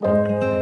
Música